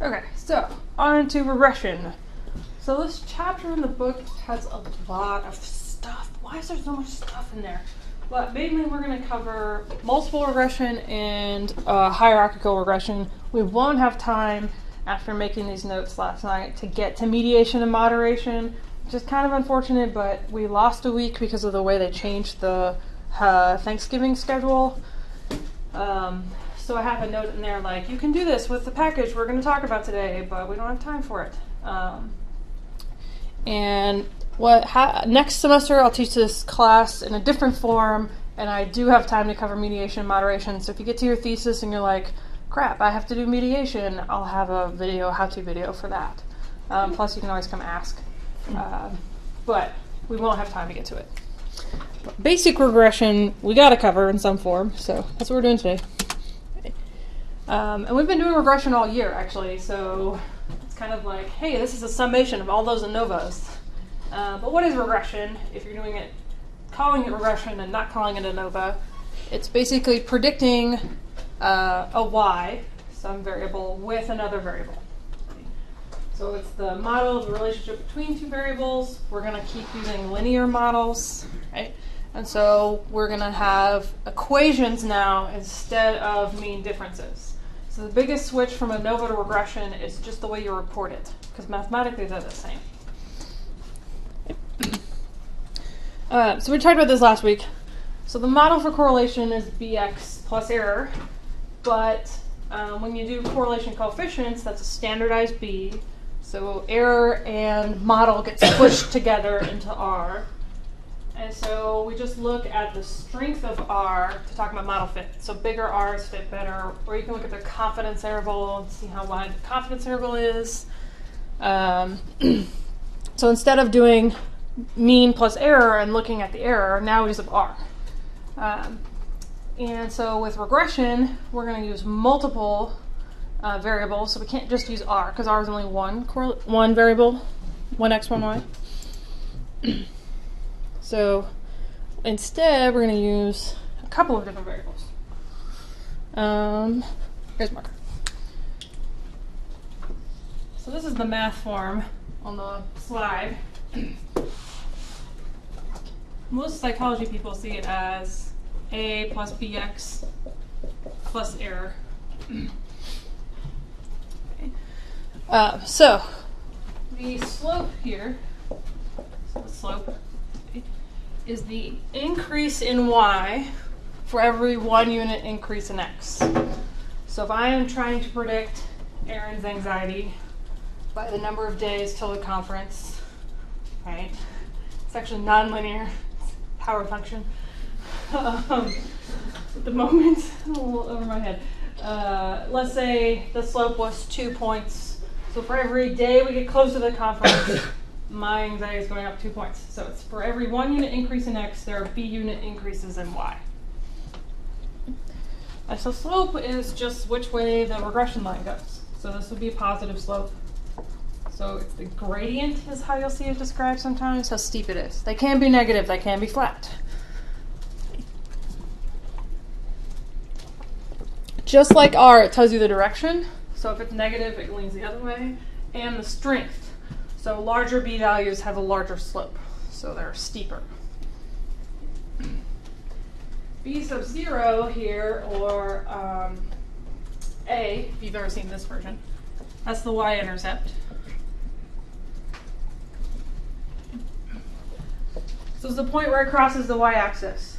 Okay, so on to regression. So this chapter in the book has a lot of stuff. Why is there so much stuff in there? But mainly we're going to cover multiple regression and uh, hierarchical regression. We won't have time after making these notes last night to get to mediation and moderation, which is kind of unfortunate, but we lost a week because of the way they changed the uh, Thanksgiving schedule. Um, so I have a note in there like, you can do this with the package we're going to talk about today, but we don't have time for it. Um, and what ha- next semester I'll teach this class in a different form, and I do have time to cover mediation and moderation. So if you get to your thesis and you're like, crap, I have to do mediation, I'll have a video, how-to video for that. Um, plus, you can always come ask. Uh, but we won't have time to get to it. Basic regression we got to cover in some form, so that's what we're doing today. Um, and we've been doing regression all year, actually. So it's kind of like, hey, this is a summation of all those ANOVAs. Uh, but what is regression? If you're doing it, calling it regression and not calling it ANOVA, it's basically predicting uh, a y, some variable, with another variable. So it's the model of the relationship between two variables. We're going to keep using linear models, right? And so we're going to have equations now instead of mean differences. So the biggest switch from ANOVA to regression is just the way you report it, because mathematically they're the same. Uh, so we talked about this last week. So the model for correlation is bx plus error, but um, when you do correlation coefficients, that's a standardized b. So error and model get pushed together into R. And so we just look at the strength of R to talk about model fit. So bigger R's fit better, or you can look at the confidence interval and see how wide the confidence interval is. Um, so instead of doing mean plus error and looking at the error, now we just have R. Um, and so with regression, we're going to use multiple uh, variables. So we can't just use R because R is only one one variable, one x, one y. So instead, we're going to use a couple of different variables. Um, here's marker. So this is the math form on the slide. Most psychology people see it as a plus bx plus error. okay. uh, so the slope here, so the slope is the increase in y for every one unit increase in x. So if I am trying to predict Erin's anxiety by the number of days till the conference, right? It's actually nonlinear, it's power function. um, at the moment, a little over my head. Uh, let's say the slope was two points. So for every day we get closer to the conference, my anxiety is going up two points. So it's for every one unit increase in x, there are b unit increases in y. And so slope is just which way the regression line goes. So this would be a positive slope. So the gradient is how you'll see it described sometimes, how steep it is. They can be negative, they can be flat. Just like R, it tells you the direction. So if it's negative, it leans the other way. And the strength. So larger b values have a larger slope, so they're steeper. b sub 0 here, or um, a, if you've ever seen this version, that's the y-intercept. So it's the point where it crosses the y-axis.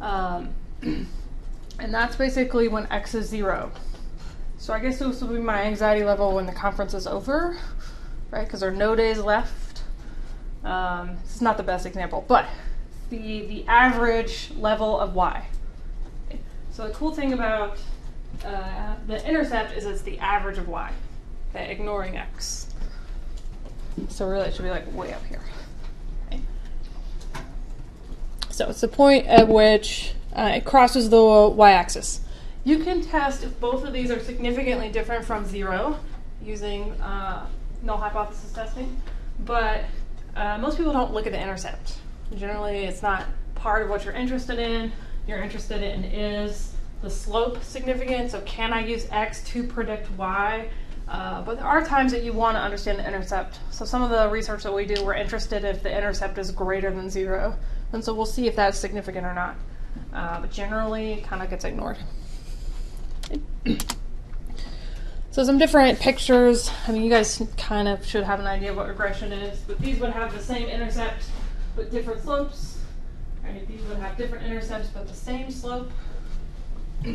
Um, and that's basically when x is 0. So I guess this will be my anxiety level when the conference is over right? Because there are no days left. Um, this is not the best example, but the the average level of y. So the cool thing about uh, the intercept is it's the average of y, okay, ignoring x. So really, it should be like way up here. Okay. So it's the point at which uh, it crosses the y-axis. You can test if both of these are significantly different from zero using uh, null hypothesis testing, but uh, most people don't look at the intercept. Generally, it's not part of what you're interested in. You're interested in is the slope significant. So can I use x to predict y? Uh, but there are times that you want to understand the intercept. So some of the research that we do, we're interested if the intercept is greater than zero. And so we'll see if that's significant or not. Uh, but generally, it kind of gets ignored. So some different pictures. I mean, you guys kind of should have an idea of what regression is. But these would have the same intercept but different slopes. Right? These would have different intercepts but the same slope.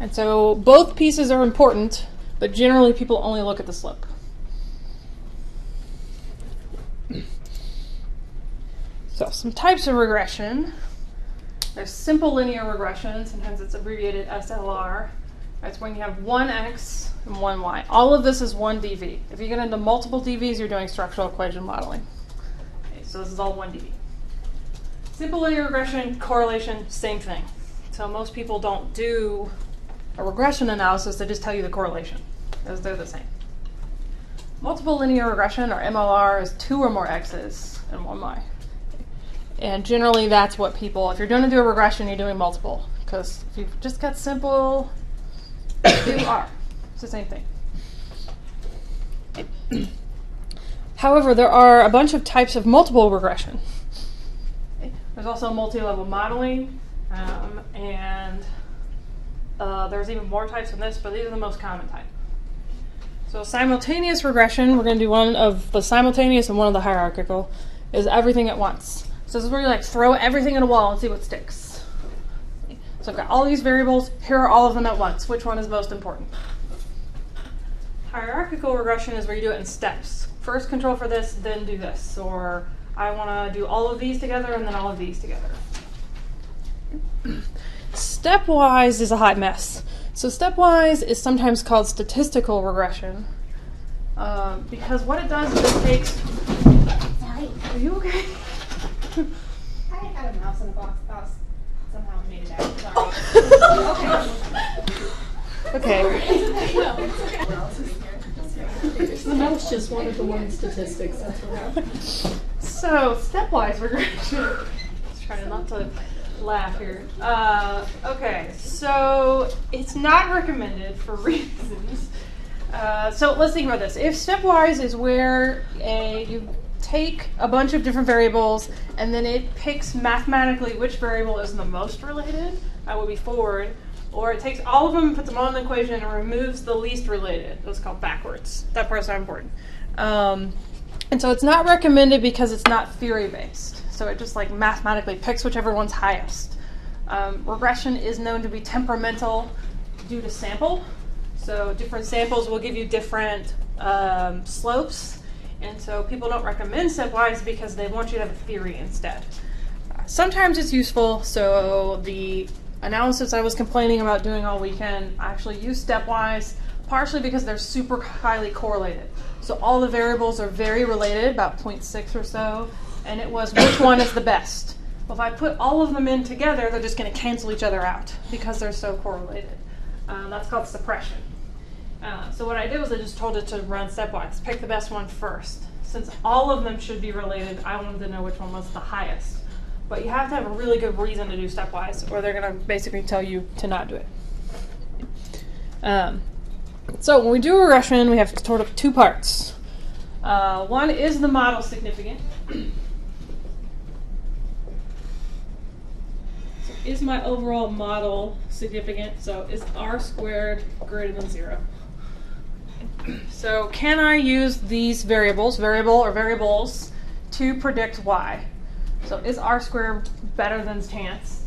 And so both pieces are important, but generally people only look at the slope. So, some types of regression. There's simple linear regression, sometimes it's abbreviated SLR. That's when you have one x and one y. All of this is one dV. If you get into multiple dVs, you're doing structural equation modeling. Okay, so this is all one dV. Simple linear regression, correlation, same thing. So most people don't do a regression analysis, they just tell you the correlation, as they're the same. Multiple linear regression, or MLR, is two or more x's and one y. And generally, that's what people, if you're going to do a regression, you're doing multiple. Because if you've just got simple, do R. It's the same thing. However, there are a bunch of types of multiple regression. There's also multi-level modeling, um, and uh, there's even more types than this, but these are the most common type. So simultaneous regression, we're going to do one of the simultaneous and one of the hierarchical, is everything at once. So this is where you like throw everything at a wall and see what sticks. So I've got all these variables. Here are all of them at once. Which one is most important? Hierarchical regression is where you do it in steps. First control for this, then do this. Or I want to do all of these together and then all of these together. Stepwise is a hot mess. So stepwise is sometimes called statistical regression uh, because what it does is it takes. Sorry, are you okay? I had a mouse in a box. That somehow made it out. Sorry. Okay. The mouse just wanted the one statistics. That's what happened. So stepwise regression. Trying not to laugh here. Uh, okay, so it's not recommended for reasons. Uh, so let's think about this. If stepwise is where a, you take a bunch of different variables and then it picks mathematically which variable is the most related, that would be forward. Or it takes all of them and puts them all in the equation and removes the least related. That's called backwards. That part's not important. Um, and so it's not recommended because it's not theory based. So it just like mathematically picks whichever one's highest. Um, regression is known to be temperamental due to sample. So different samples will give you different um, slopes and so people don't recommend stepwise because they want you to have a theory instead. Sometimes it's useful. So the analysis I was complaining about doing all weekend, I actually use stepwise, partially because they're super highly correlated. So all the variables are very related, about 0.6 or so, and it was which one is the best. Well, if I put all of them in together, they're just going to cancel each other out because they're so correlated. Um, that's called suppression. Uh, so what I did was I just told it to run stepwise, pick the best one first. Since all of them should be related, I wanted to know which one was the highest. But you have to have a really good reason to do stepwise, or they're going to basically tell you to not do it. Um, so when we do a regression, we have sort of two parts. Uh, one is the model significant. so is my overall model significant? So is r squared greater than zero? So can I use these variables, variable or variables, to predict y? So is r squared better than chance?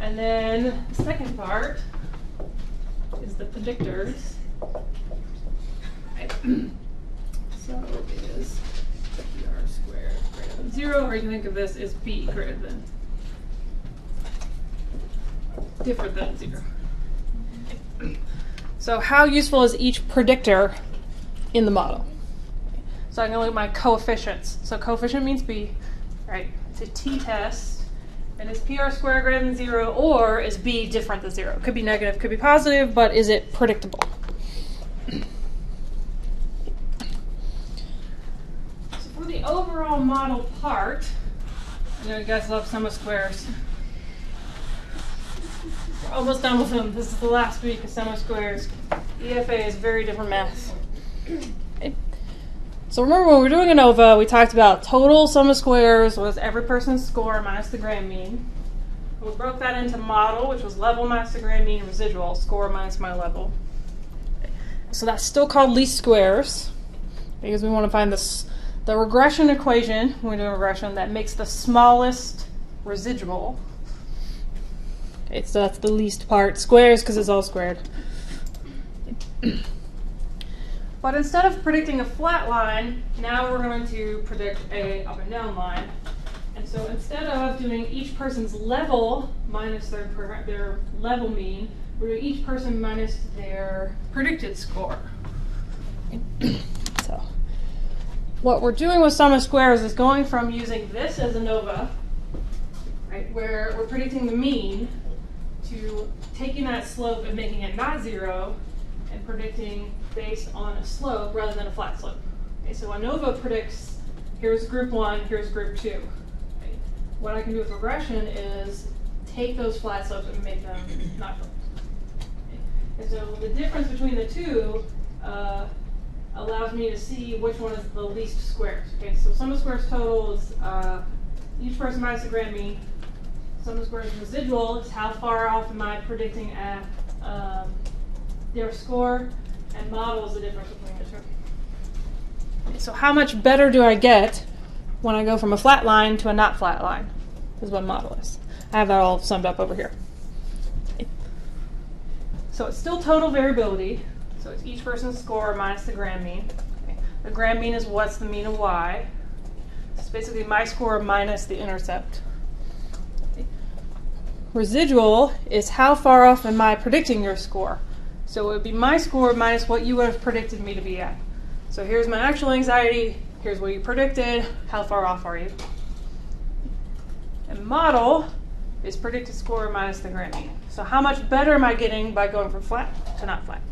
And then the second part is the predictors. so it is r squared greater than zero, or you can think of this as b greater than different than zero. So how useful is each predictor in the model? So I'm going to look at my coefficients. So coefficient means b, right? It's a t-test. And is PR squared greater than zero or is B different than zero? Could be negative, could be positive, but is it predictable? So for the overall model part, I know you guys love sum of squares. We're almost done with them. This is the last week of semi squares. EFA is very different math. So remember when we were doing ANOVA, we talked about total sum of squares was every person's score minus the grand mean. We broke that into model, which was level minus the grand mean, residual, score minus my level. So that's still called least squares because we want to find this the regression equation when we do regression that makes the smallest residual. Okay, so that's the least part. Squares because it's all squared. but instead of predicting a flat line, now we're going to predict a up and down line. And so instead of doing each person's level minus their, their level mean, we're doing each person minus their predicted score. so what we're doing with sum of squares is going from using this as ANOVA, right, where we're predicting the mean, to taking that slope and making it not zero and predicting based on a slope rather than a flat slope. Okay, so ANOVA predicts here's group one, here's group two. Okay. What I can do with regression is take those flat slopes and make them not flat. Okay. And so the difference between the two uh, allows me to see which one is the least squares. Okay, so sum of squares total is uh, each person minus the grand mean sum of squares residual is how far off am I predicting at um, their score, and model is the difference between the two. So how much better do I get when I go from a flat line to a not flat line? Is what model is. I have that all summed up over here. So it's still total variability. So it's each person's score minus the grand mean. Okay. The grand mean is what's the mean of y. It's basically my score minus the intercept. Residual is how far off am I predicting your score. So it would be my score minus what you would have predicted me to be at. So here's my actual anxiety, here's what you predicted, how far off are you? And model is predicted score minus the grand mean. So how much better am I getting by going from flat to not flat?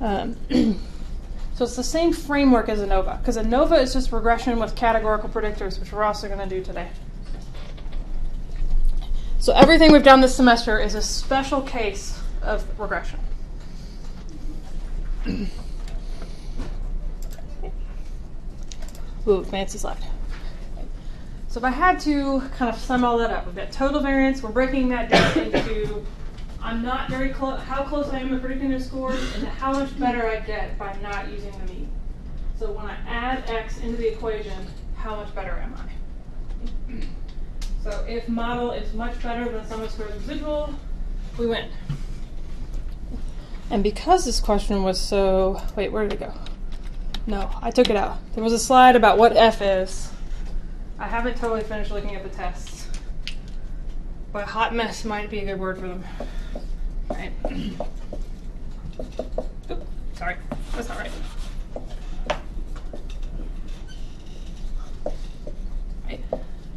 Um, so it's the same framework as ANOVA, because ANOVA is just regression with categorical predictors, which we're also going to do today. So everything we've done this semester is a special case of regression. Ooh, fancy slide. So if I had to kind of sum all that up, we've got total variance, we're breaking that down into I'm not very close, how close I am to predicting the scores, and how much better I get by not using the mean. So when I add x into the equation, how much better am I? So if model is much better than sum of squares residual, we win. And because this question was so, wait, where did it go? No, I took it out. There was a slide about what f is. I haven't totally finished looking at the tests, but hot mess might be a good word for them. Right. Oop, sorry, that's not right.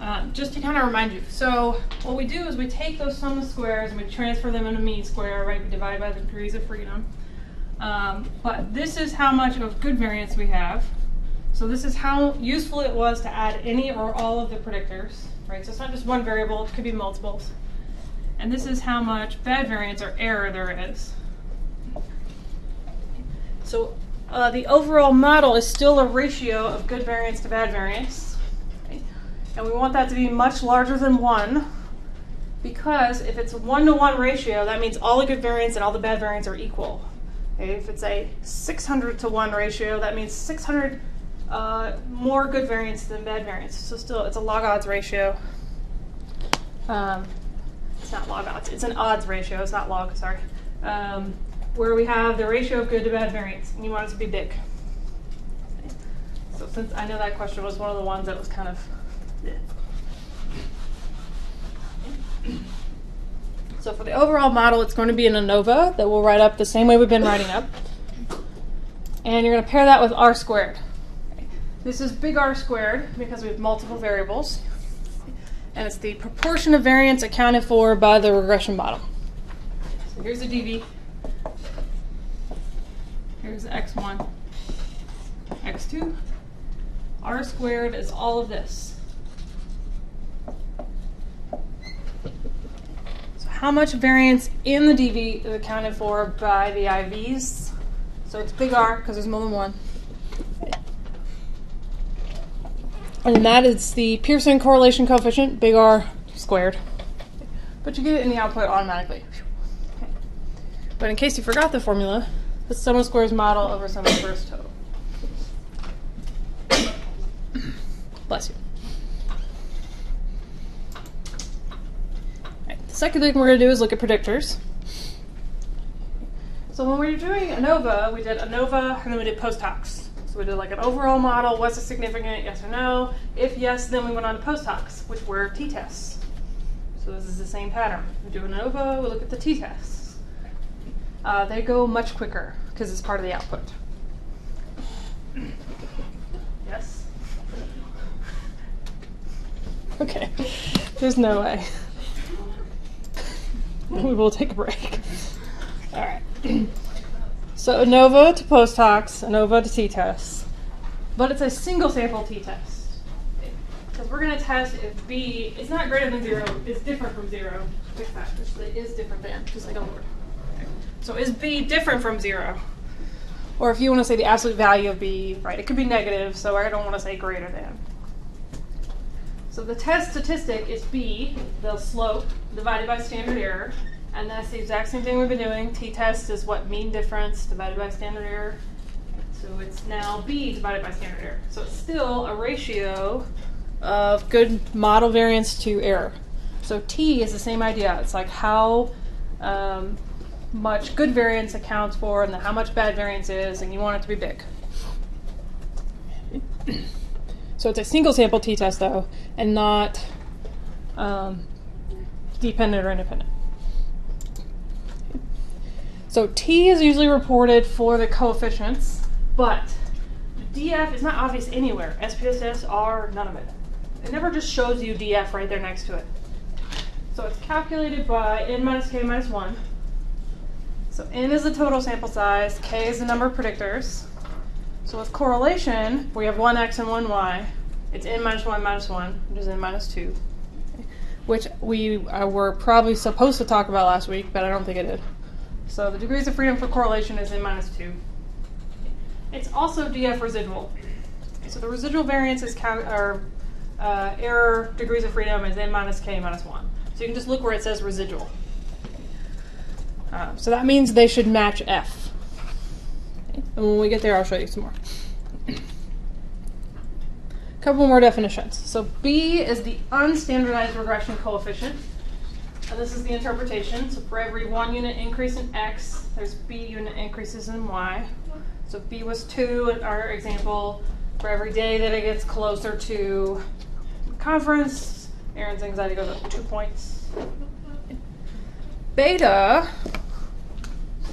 Um, just to kind of remind you, so what we do is we take those sum of squares and we transfer them into mean square, right? We divide by the degrees of freedom. Um, but this is how much of good variance we have. So this is how useful it was to add any or all of the predictors, right? So it's not just one variable, it could be multiples. And this is how much bad variance or error there is. So uh, the overall model is still a ratio of good variance to bad variance. And we want that to be much larger than 1 because if it's a 1 to 1 ratio, that means all the good variance and all the bad variance are equal. Okay? If it's a 600 to 1 ratio, that means 600 uh, more good variance than bad variance. So still, it's a log odds ratio. Um, it's not log odds, it's an odds ratio, it's not log, sorry. Um, where we have the ratio of good to bad variance, and you want it to be big. So since I know that question was one of the ones that was kind of. So for the overall model, it's going to be an ANOVA that we'll write up the same way we've been writing up. And you're going to pair that with r squared. This is big R squared because we have multiple variables and it's the proportion of variance accounted for by the regression model. So here's the DV. Here's x1, x2. R squared is all of this. How much variance in the DV is accounted for by the IVs. So it's big R because there's more than one. And that is the Pearson correlation coefficient, big R squared. But you get it in the output automatically. But in case you forgot the formula, the sum of squares model over sum of squares total. Bless you. Right, the second thing we're going to do is look at predictors. So when we were doing ANOVA, we did ANOVA and then we did post hocs. So we did like an overall model, was it significant, yes or no? If yes, then we went on to post hocs, which were t-tests. So this is the same pattern. We do ANOVA, we look at the t-tests. Uh, they go much quicker because it's part of the output. Yes? Okay, there's no way. we will take a break. All right. So ANOVA to post hocs, ANOVA to t-tests. But it's a single sample t-test. Because we're going to test if b is not greater than 0, is different from 0. Big factors, so it is different than, just like a word. So is b different from 0? Or if you want to say the absolute value of b, right, it could be negative, so I don't want to say greater than. So the test statistic is b, the slope, divided by standard error. And that's the exact same thing we've been doing. T-test is what mean difference divided by standard error. So it's now b divided by standard error. So it's still a ratio of good model variance to error. So t is the same idea. It's like how um, much good variance accounts for and how much bad variance is, and you want it to be big. So it's a single sample t-test though, and not um, dependent or independent. So T is usually reported for the coefficients, but DF is not obvious anywhere. SPSS, R, none of it. It never just shows you DF right there next to it. So it's calculated by n minus k minus 1. So n is the total sample size, k is the number of predictors. So with correlation, we have one x and one y. It's n minus 1 minus 1, which is n minus 2, which we uh, were probably supposed to talk about last week, but I don't think I did. So the degrees of freedom for correlation is n minus 2. It's also df residual. So the residual variance is count, or uh, error degrees of freedom is n minus k minus 1. So you can just look where it says residual. Uh, so that means they should match f. And when we get there, I'll show you some more. Couple more definitions. So b is the unstandardized regression coefficient. And this is the interpretation. So for every one unit increase in x, there's b unit increases in y. So b was 2 in our example, for every day that it gets closer to conference, Erin's anxiety goes up 2 points. Beta,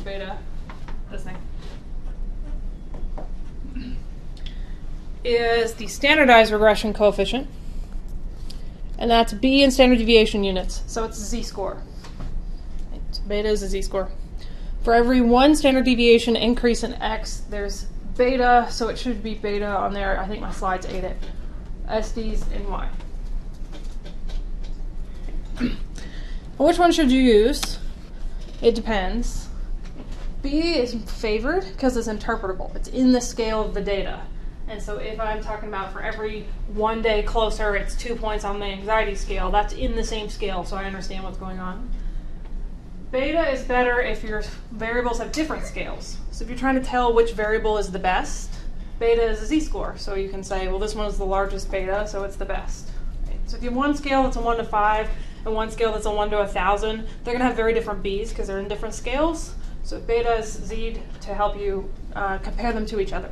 beta, this thing, is the standardized regression coefficient and that's b in standard deviation units. So it's a z-score. Beta is a z-score. For every one standard deviation increase in x, there's beta, so it should be beta on there. I think my slides ate it. SDs and y. Which one should you use? It depends. B is favored because it's interpretable. It's in the scale of the data. And so if I'm talking about for every one day closer, it's two points on the anxiety scale, that's in the same scale, so I understand what's going on. Beta is better if your variables have different scales. So if you're trying to tell which variable is the best, beta is a z-score. So you can say, well, this one is the largest beta, so it's the best. Right? So if you have one scale that's a 1 to 5 and one scale that's a 1 to a 1,000, they're going to have very different b's because they're in different scales. So beta is z to help you uh, compare them to each other.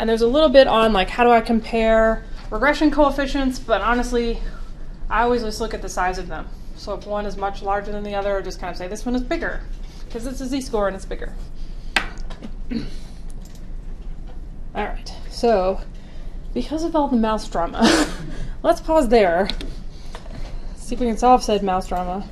And there's a little bit on like how do I compare regression coefficients, but honestly, I always just look at the size of them. So if one is much larger than the other, or just kind of say this one is bigger because it's a z-score and it's bigger. all right, so because of all the mouse drama, let's pause there. See if we can solve said mouse drama.